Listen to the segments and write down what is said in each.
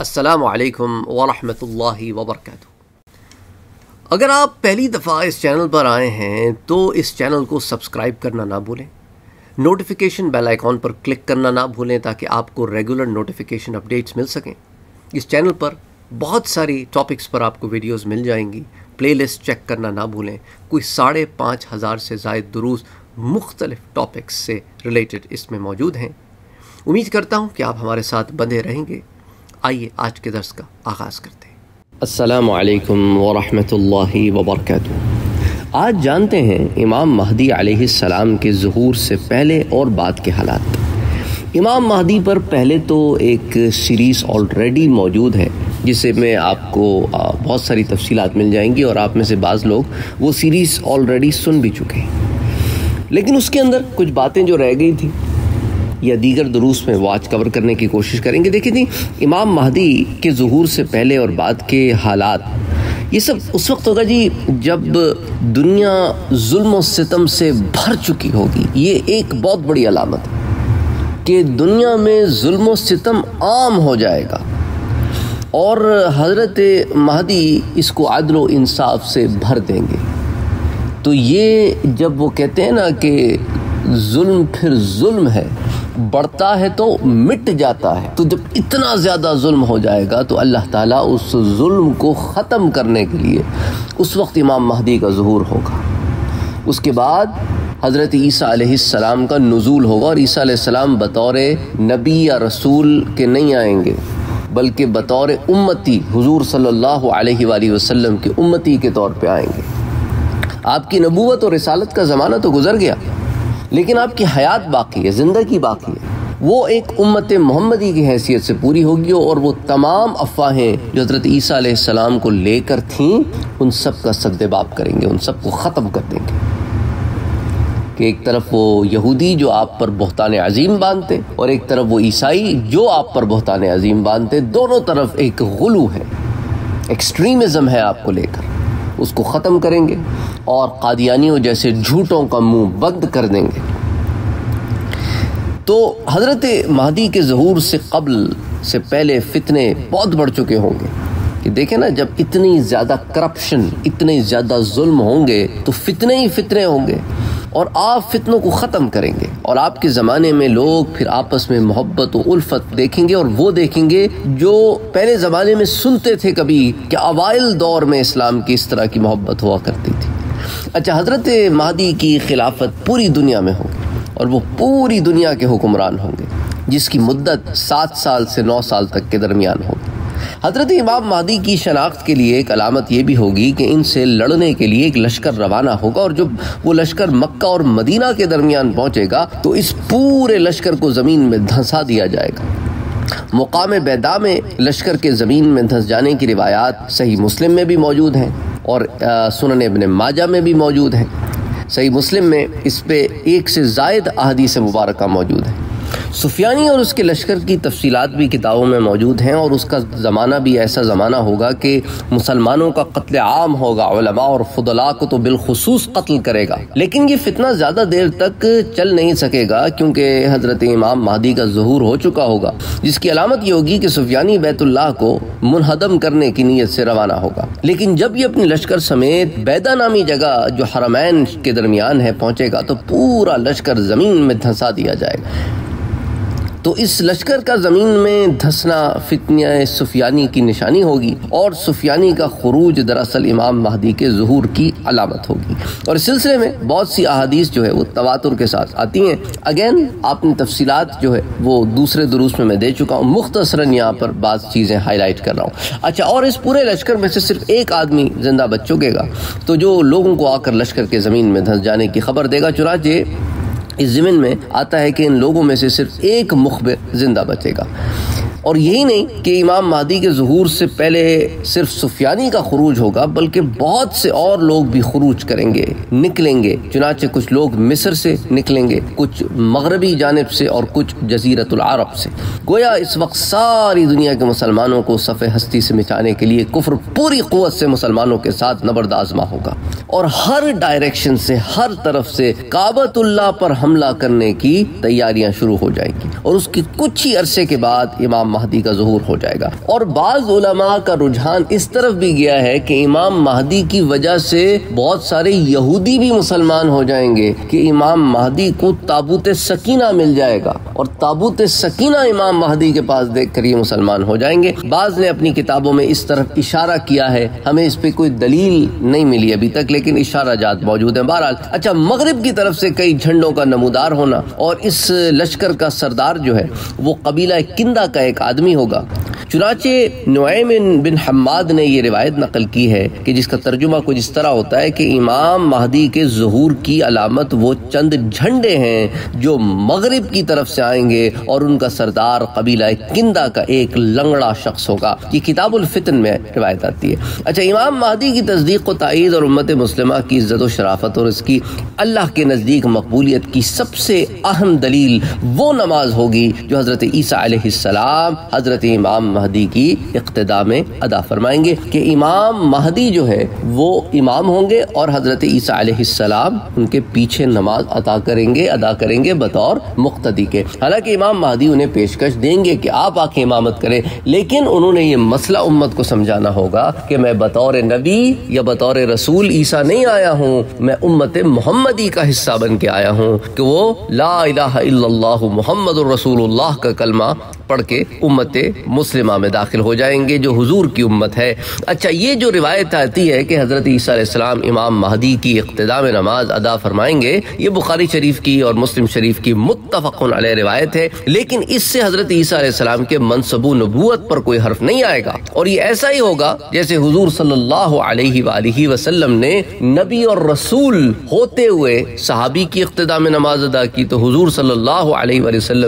असलकम वरहमतुल्लाहि वबरकातुहू अगर आप पहली दफ़ा इस चैनल पर आए हैं तो इस चैनल को सब्सक्राइब करना ना भूलें। नोटिफिकेशन बेल आइकॉन पर क्लिक करना ना भूलें ताकि आपको रेगुलर नोटिफिकेशन अपडेट्स मिल सकें। इस चैनल पर बहुत सारी टॉपिक्स पर आपको वीडियोस मिल जाएँगी। प्लेलिस्ट चेक करना ना भूलें। कोई साढ़े पाँच हज़ार से ज़ायद दुरूस मुख्तलिफ़ टॉपिक्स से रिलेटेड इसमें मौजूद हैं। उम्मीद करता हूँ कि आप हमारे साथ बंधे रहेंगे। आइए आज के दर्स का आगाज़ करते हैं। असलकम वरहमतुल्लाहि वबरकातुहू। आज जानते हैं इमाम महदी सलाम के ज़हूर से पहले और बाद के हालात। इमाम महदी पर पहले तो एक सीरीज़ ऑलरेडी मौजूद है, जिसे में आपको बहुत सारी तफसीलात मिल जाएँगी और आप में से बाज़ लोग वो सीरीज़ ऑलरेडी सुन भी चुके हैं। लेकिन उसके अंदर कुछ बातें जो रह गई थी या दीगर दुरूस में वो आज कवर करने की कोशिश करेंगे। देखिए थी इमाम महदी के जहूर से पहले और बाद के हालात, ये सब उस वक्त होगा जी जब दुनिया जुल्म सितम से भर चुकी होगी। ये एक बहुत बड़ी अलामत कि दुनिया में जुल्म सितम आम हो जाएगा और हज़रत महदी इसको आदलो इंसाफ से भर देंगे। तो ये जब वो कहते हैं ना कि जुल्म फिर जुल्म है बढ़ता है तो मिट जाता है। तो जब इतना ज़्यादा जुल्म हो जाएगा तो अल्लाह ताला उस जुल्म को ख़त्म करने के लिए उस वक्त इमाम महदी का जहूर होगा। उसके बाद हज़रत ईसा सलाम का नज़ूल होगा और ईसा सलाम बतौर नबी या रसूल के नहीं आएँगे, बल्कि बतौर उम्मती, हुजूर सल्लल्लाहु अलैहि वसल्लम की उम्मती के तौर पे आएँगे। आपकी नबूवत और रिसालत का ज़माना तो गुजर गया। लेकिन आपकी हयात बाकी है, ज़िंदगी बाकी है। वो एक उम्मत मोहम्मदी की हैसियत से पूरी होगी और वो तमाम अफवाहें जो हज़रत ईसा सलाम को लेकर थीं, उन सब का सद्देबाब करेंगे, उन सबको ख़त्म कर देंगे। कि एक तरफ़ वो यहूदी जो आप पर बहतान अजीम बांधते और एक तरफ़ वो ईसाई जो आप पर बहतान अजीम बांधते, दोनों तरफ़ एक गुलू है, एक्सट्रीमिज़म है आपको लेकर। उसको ख़त्म करेंगे और कादियानियों जैसे झूठों का मुँह बंद कर देंगे। तो हज़रत महदी के जहूर से कबल से पहले फितने बहुत बढ़ चुके होंगे। कि देखें ना, जब इतनी ज़्यादा करप्शन, इतने ज़्यादा जुल्म होंगे तो फितने ही फितने होंगे। और आप फितनों को ख़त्म करेंगे। और आपके ज़माने में लोग फिर आपस में मोहब्बत और उल्फत देखेंगे और वो देखेंगे जो पहले ज़माने में सुनते थे कभी कि अवाइल दौर में इस्लाम की इस तरह की मोहब्बत हुआ करती थी। अच्छा हज़रत महदी की खिलाफत पूरी दुनिया में होगी और वो पूरी दुनिया के हुक्मरान होंगे, जिसकी मुद्दत सात साल से नौ साल तक के दरमियान होगी। हज़रत इमाम मादी की शनाख्त के लिए एक अलामत यह भी होगी कि इनसे लड़ने के लिए एक लश्कर रवाना होगा और जब वो लश्कर मक्का और मदीना के दरमियान पहुंचेगा तो इस पूरे लश्कर को ज़मीन में धंसा दिया जाएगा। मुकाम बैदा में लश्कर के ज़मीन में धंस जाने की रिवायात सही मुस्लिम में भी मौजूद हैं और सुनन इबन माजा में भी मौजूद हैं। सही मुस्लिम में इस पर एक से जायद अहदीस मुबारक मौजूद है। सुफियानी और उसके लश्कर की तफसीलात भी किताबों में मौजूद हैं और उसका ज़माना भी ऐसा ज़माना होगा कि मुसलमानों का कत्ल आम होगा और फुदला को तो बिलखसूस कत्ल करेगा। लेकिन ये फितना ज़्यादा देर तक चल नहीं सकेगा क्योंकि हज़रत इमाम महदी का जहूर हो चुका होगा, जिसकी अलामत ये होगी कि सुफियानी बैतुल्लाह को मुनहदम करने की नीयत से रवाना होगा। लेकिन जब ये अपने लश्कर समेत बैदा नामी जगह जो हरमैन के दरमियान है पहुंचेगा तो पूरा लश्कर ज़मीन में धंसा दिया जाएगा। तो इस लश्कर का ज़मीन में धसना फितनिया सुफियानी की निशानी होगी और सुफियानी का खरूज दरअसल इमाम महदी के जहूर की अलामत होगी। और इस सिलसिले में बहुत सी अहादीस जो है वो तवातुर के साथ आती हैं। अगेन, आपने तफसीलात जो है वो दूसरे दुरूस में मैं दे चुका हूँ। मुख्तसरा यहाँ पर बात चीज़ें हाईलाइट कर रहा हूँ। अच्छा और इस पूरे लश्कर में से सिर्फ़ एक आदमी ज़िंदा बच चुकेगा तो जो लोगों को आकर लश्कर के ज़मीन में धंस जाने की खबर देगा, चुनाचे इस ज़मीन में आता है कि इन लोगों में से सिर्फ़ एक मुखबिर ज़िंदा बचेगा। और यही नहीं कि इमाम महदी के जहूर से पहले सिर्फ़ सुफियानी का खरूज होगा, बल्कि बहुत से और लोग भी खरूज करेंगे, निकलेंगे। चुनाचे कुछ लोग मिस्र से निकलेंगे, कुछ मगरबी जानब से और कुछ जजीरतुल अरब से। गोया इस वक्त सारी दुनिया के मुसलमानों को सफ़े हस्ती से मिटाने के लिए कुफर पूरी कुत से मुसलमानों के साथ नबरदाजमा होगा। और हर डायरेक्शन से, हर तरफ़ से काबतुल्ला पर हमला करने की तैयारियाँ शुरू हो जाएँगी। और उसकी कुछ ही अरसे के बाद इमाम महदी का जहूर हो जाएगा। और बाज उलमा का रुझान इस तरफ़ भी गया है कि इमाम महदी की वजह से बहुत सारे यहूदी भी मुसलमान हो जाएँगे कि इमाम महदी को ताबूत सकीना मिल जाएगा। और ताबूत सकीना इमाम महदी के पास देख कर ये मुसलमान हो जाएँगे। बाज ने अपनी किताबों में इस तरफ़ इशारा किया है। हमें इस पे कोई दलील नहीं मिली अभी तक, लेकिन इशारा जात मौजूद है। बहरहाल अच्छा मगरब की तरफ़ से कई झंडों का नमूदार होना और इस लश्कर का सरदार जो है, वो कबीला किंदा का एक आदमी होगा। चुनाचे नुआमिन बिन हम्माद ने यह रिवायत नकल की है कि जिसका तर्जुमा कुछ इस तरह होता है कि इमाम महदी के जहूर की अलामत वो चंद झंडे हैं जो मगरब की तरफ़ से आएँगे और उनका सरदार कबीला किंदा का एक लंगड़ा शख्स होगा। ये किताबुल फितन में रिवायत आती है। अच्छा इमाम महदी की तस्दीक व तईद और उम्मत मुस्लिमा की इज़्ज़त व शराफत और इसकी अल्लाह के नज़दीक मकबूलियत की सबसे अहम दलील वो नमाज़ होगी जो हज़रत ईसा हज़रत इमाम महदी की इकतदा में अदा फरमाएँगे कि इमाम महदी जो है, वो इमाम होंगे और हज़रत ईसा उनके पीछे नमाज़ अदा करेंगे अदा करेंगे बतौर मुख्तदी के। हालाँकि इमाम महदी उन्हें पेशकश देंगे कि आप आके इमामत करें, लेकिन उन्होंने ये मसला उम्मत को समझाना होगा कि मैं बतौर नबी या बतौर रसूल ईसा नहीं आया हूँ, मैं उम्मत मोहम्मदी का हिस्सा बन के आया हूँ कि वो ला मोहम्मद रसूलुल्लाह का कलमा पढ़ के उम्मत मुस्लिमा में दाखिल हो जाएँगे, जो हुजूर की उम्मत है। अच्छा ये जो रिवायत आती है कि हज़रत ईसीम इमाम महदी की इकतदा नमाज़ अदा फरमाएँगे, ये बुखारी शरीफ की और मुस्लिम शरीफ की मुतफ़न रिवायत है। लेकिन इससे हज़रत ईसीम के मनसबू नबूत पर कोई हर्फ नहीं आएगा। और ये ऐसा ही होगा, जैसे हुजूर अलैहि ने नबी और रसूल होते हुए सहाबी की इकतदा में नमाज़ अदा की तो हजूर अलैहि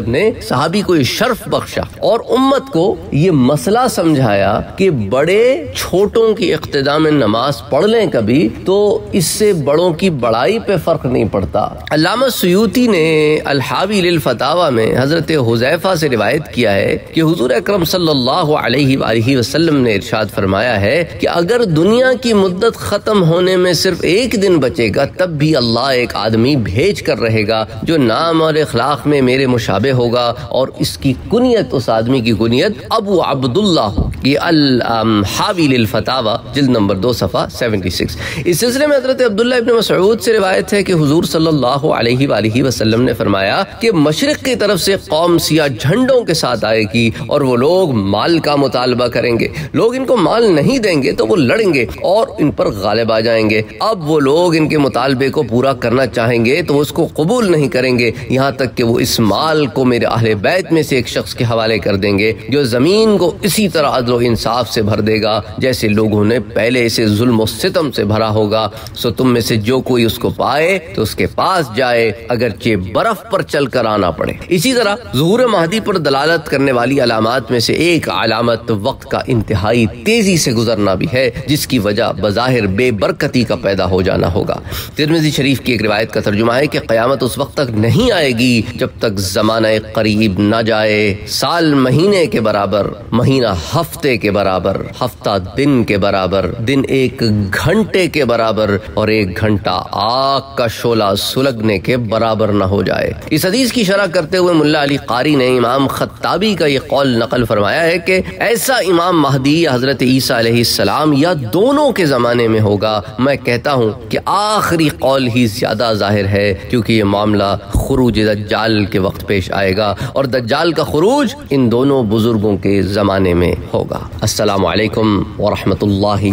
ने सहाबी को शर्फ बख्शा। और उम्मत को ये मसला समझाया कि बड़े छोटों की इकतदा में नमाज़ पढ़ लें कभी तो इससे बड़ों की बड़ाई पे फ़र्क नहीं पड़ता। अलामा सयूती ने अलहावी फतावा में हज़रत हुजैफा से रिवायत किया है कि हुजूर अकरम सल्लल्लाहु अलैहि वसल्लम ने इरशाद फरमाया है कि अगर दुनिया की मुद्दत खत्म होने में सिर्फ़ एक दिन बचेगा, तब भी अल्लाह एक आदमी भेज कर रहेगा जो नाम और अखलाक में मेरे मुशाबे होगा और इसकी कुनियत, उस आदमी की कुनियत अबू अब्दुल्ला की अल हाविल फतावा, जिल्द नंबर दो सफ़ा सेवेंटी सिक्स। इस सिलसिले में हज़रत अब्दुल्ला इब्न मसऊद से रिवायत है कि हुजूर सल्लल्लाहु अलैहि वसल्लम ने फरमाया कि मशरक़ की तरफ़ से कौम सिया झंडों के साथ आएगी और वो लोग माल का मुतालबा करेंगे। लोग इनको माल नहीं देंगे तो वो लड़ेंगे और इन पर गालिब आ जाएँगे। अब वो लोग इनके मुतालबे को पूरा करना चाहेंगे तो उसको कबूल नहीं करेंगे। यहाँ तक कि वो इस माल को मेरे अहले बैत में से एक शख्स के हवाले कर देंगे, जो ज़मीन को इसी तरह अदल इंसाफ से भर देगा, जैसे लोगों ने पहले इसे जुल्म सितम से भरा होगा। सो तुम में से जो कोई उसको पाए तो उसके पास जाए अगरचे बर्फ़ पर चल कर आना पड़े। इसी तरह जहूर महदी पर दलालत करने वाली अलामत में से एक अलामत वक्त का इंतहाई तेज़ी से गुजरना भी है, जिसकी वजह बज़ाहिर बेबरकती का पैदा हो जाना होगा। तिरमिजी शरीफ की एक रिवायत का तर्जुमा है कि क़यामत उस वक्त तक नहीं आएगी, जब तक जमाना करीब न जाए, साल महीने के बराबर महीना, हफ़्ते के बराबर, हफ़्ता, दिन के बराबर, दिन एक घंटे के बराबर और एक घंटा आग का शोला सुलगने के बराबर न हो जाए। इस हदीस की शरह करते हुए मुल्ला अली कारी ने इमाम खत्ताबी का ये कौल नकल फरमाया है कि ऐसा इमाम महदी हज़रत ईसा सलाम या दोनों के जमाने में होगा। मैं कहता हूँ कि आखिरी कौल ही ज़्यादा ज़ाहिर है, क्योंकि ये मामला खरूज दज्जाल के वक्त पेश आएगा और दज्जाल का खरूज इन दोनों बुज़ुर्गों के ज़माने में होगा। असलकम वरहमतुल्लाहि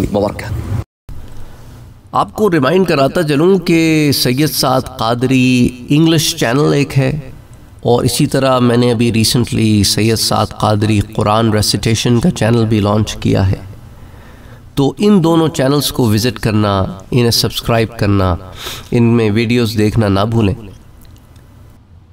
आपको रिमाइंड कराता चलूँ कि सैयद साद कादरी इंग्लिश चैनल एक है और इसी तरह मैंने अभी recently Syed Saad Qadri Quran recitation का चैनल भी लॉन्च किया है। तो इन दोनों चैनल्स को विज़िट करना, इन्हें सब्सक्राइब करना, इनमें वीडियोस देखना ना भूलें।